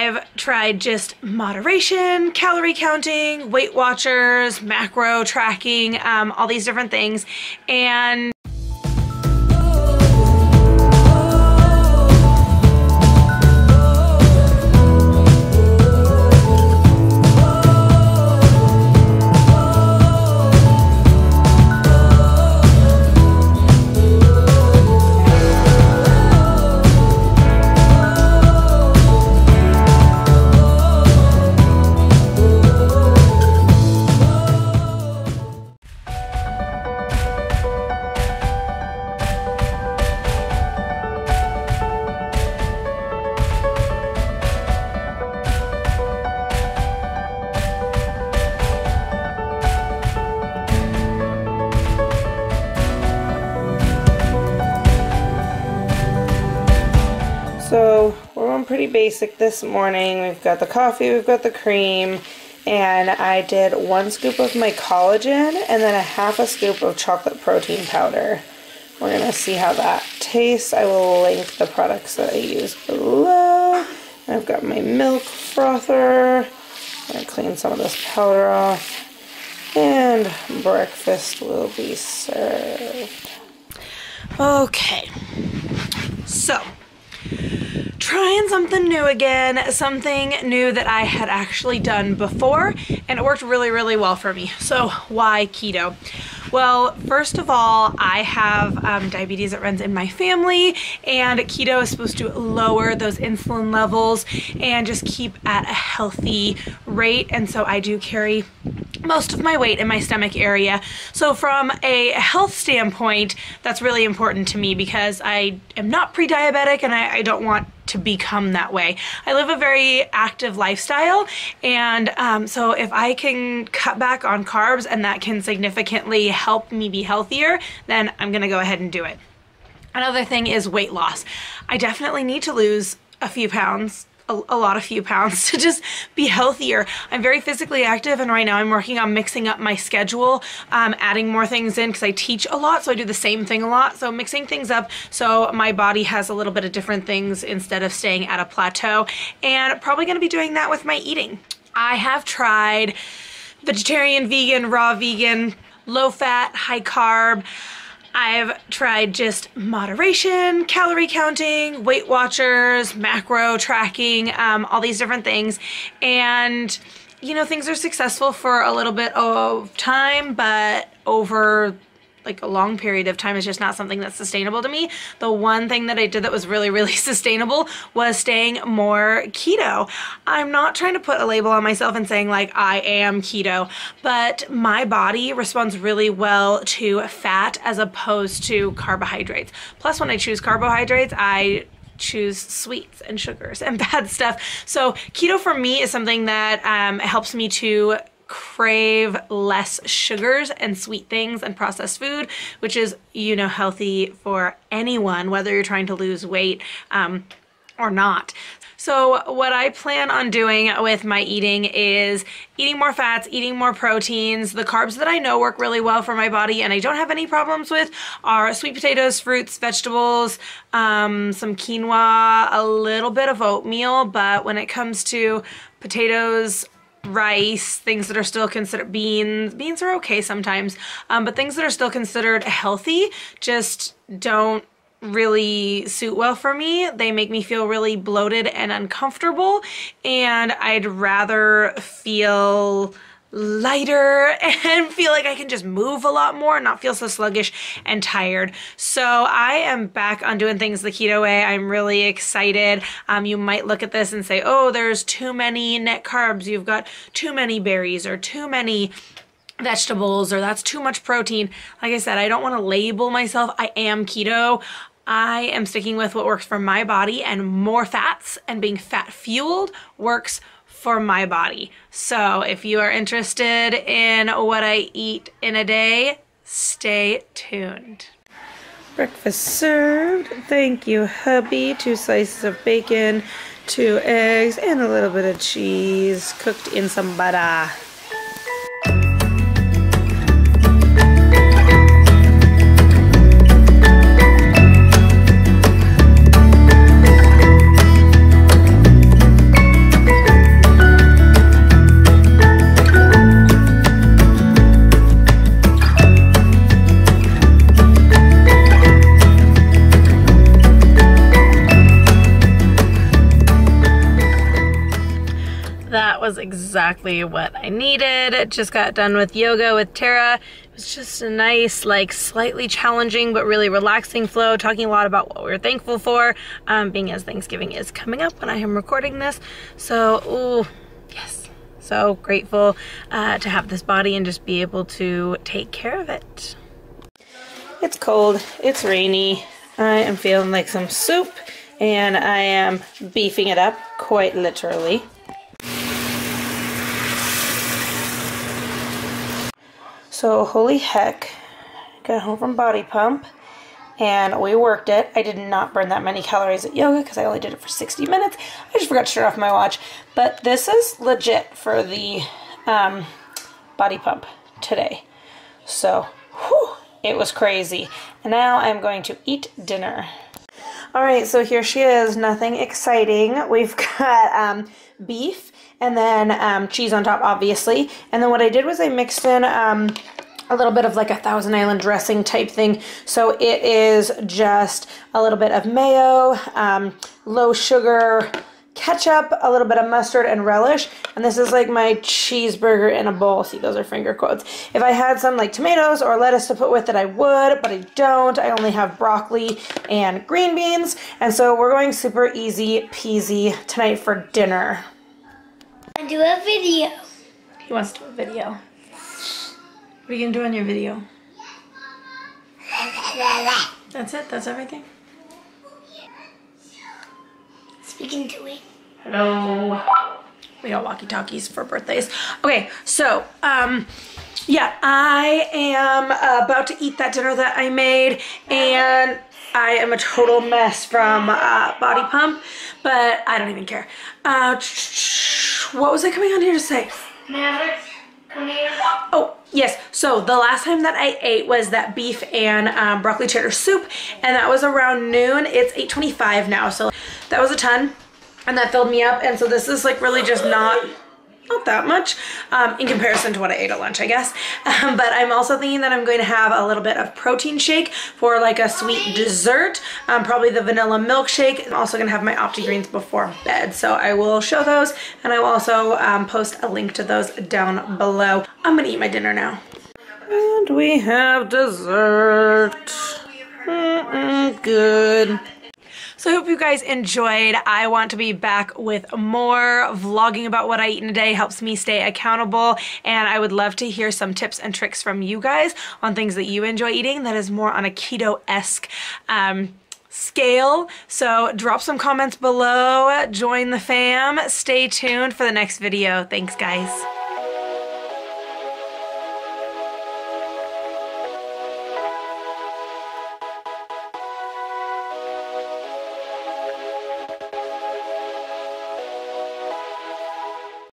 I've tried just moderation, calorie counting, Weight Watchers, macro tracking, um, all these different things. And pretty basic this morning. We've got the coffee, we've got the cream, and I did one scoop of my collagen and then a half a scoop of chocolate protein powder. We're going to see how that tastes. I will link the products that I use below. I've got my milk frother. I'm going to clean some of this powder off. And breakfast will be served. Okay, so trying something new again, something new that I had actually done before, and it worked really, really well for me. So why keto? Well, first of all, I have um, diabetes that runs in my family, and keto is supposed to lower those insulin levels and just keep at a healthy rate. And so I do carry most of my weight in my stomach area. So from a health standpoint, that's really important to me because I am not pre-diabetic and I, I don't want to become that way. I live a very active lifestyle and um, so if I can cut back on carbs and that can significantly help me be healthier, then I'm gonna go ahead and do it. Another thing is weight loss. I definitely need to lose a few pounds a, a, lot of few pounds to just be healthier. I'm very physically active and right now I'm working on mixing up my schedule, um, adding more things in because I teach a lot so I do the same thing a lot. So mixing things up so my body has a little bit of different things instead of staying at a plateau and probably going to be doing that with my eating. I have tried vegetarian, vegan, raw vegan, low fat, high carb, I've tried just moderation, calorie counting, Weight Watchers, macro tracking, um, all these different things. And, you know, things are successful for a little bit of time, but over like a long period of time is just not something that's sustainable to me. The one thing that I did that was really, really sustainable was staying more keto. I'm not trying to put a label on myself and saying like I am keto, but my body responds really well to fat as opposed to carbohydrates. Plus when I choose carbohydrates, I choose sweets and sugars and bad stuff. So keto for me is something that um, helps me to crave less sugars and sweet things and processed food, which is, you know, healthy for anyone, whether you're trying to lose weight um, or not. So what I plan on doing with my eating is eating more fats, eating more proteins. The carbs that I know work really well for my body and I don't have any problems with are sweet potatoes, fruits, vegetables, um, some quinoa, a little bit of oatmeal, but when it comes to potatoes, rice, things that are still considered beans. Beans are okay sometimes, um, but things that are still considered healthy just don't really suit well for me. They make me feel really bloated and uncomfortable, and I'd rather feel lighter and feel like I can just move a lot more and not feel so sluggish and tired. So I am back on doing things the keto way. I'm really excited. Um, you might look at this and say, oh, there's too many net carbs. You've got too many berries or too many vegetables or that's too much protein. Like I said, I don't want to label myself. I am keto. I am sticking with what works for my body and more fats and being fat fueled works for my body. So if you are interested in what I eat in a day, stay tuned. Breakfast served. Thank you, hubby. Two slices of bacon, two eggs, and a little bit of cheese cooked in some butter. Exactly what I needed. It just got done with yoga with Tara. It was just a nice, like slightly challenging but really relaxing flow, talking a lot about what we are thankful for, um, being as Thanksgiving is coming up when I am recording this. So, ooh, yes. So grateful uh, to have this body and just be able to take care of it. It's cold, it's rainy. I am feeling like some soup and I am beefing it up quite literally. So holy heck, got home from Body Pump and we worked it. I did not burn that many calories at yoga because I only did it for 60 minutes. I just forgot to turn off my watch. But this is legit for the um, Body Pump today. So, whew, it was crazy. And now I'm going to eat dinner. All right, so here she is. Nothing exciting. We've got um, beef and then um, cheese on top, obviously. And then what I did was I mixed in um, a little bit of like a Thousand Island dressing type thing. So it is just a little bit of mayo, um, low sugar, ketchup, a little bit of mustard, and relish. And this is like my cheeseburger in a bowl. See, those are finger quotes. If I had some like tomatoes or lettuce to put with it, I would, but I don't. I only have broccoli and green beans. And so we're going super easy peasy tonight for dinner. I do a video. He wants to do a video. What are you gonna do on your video? That's it? That's everything? Speaking to it. Hello. We got walkie-talkies for birthdays. Okay, so, um, yeah, I am about to eat that dinner that I made, and I am a total mess from uh, Body Pump, but I don't even care. Uh, what was I coming on here to say? Mavericks, come here. Oh, yes. So the last time that I ate was that beef and um, broccoli cheddar soup, and that was around noon. It's 8.25 now, so that was a ton, and that filled me up, and so this is like really just not not that much um, in comparison to what I ate at lunch, I guess. Um, but I'm also thinking that I'm going to have a little bit of protein shake for like a sweet dessert, um, probably the vanilla milkshake. I'm also to have my OptiGreens before bed. So I will show those and I will also um, post a link to those down below. I'm to eat my dinner now. And we have dessert. Mm -mm, good. So I hope you guys enjoyed. I want to be back with more vlogging about what I eat in a day. Helps me stay accountable. And I would love to hear some tips and tricks from you guys on things that you enjoy eating that is more on a keto-esque um, scale. So drop some comments below, join the fam, stay tuned for the next video. Thanks guys.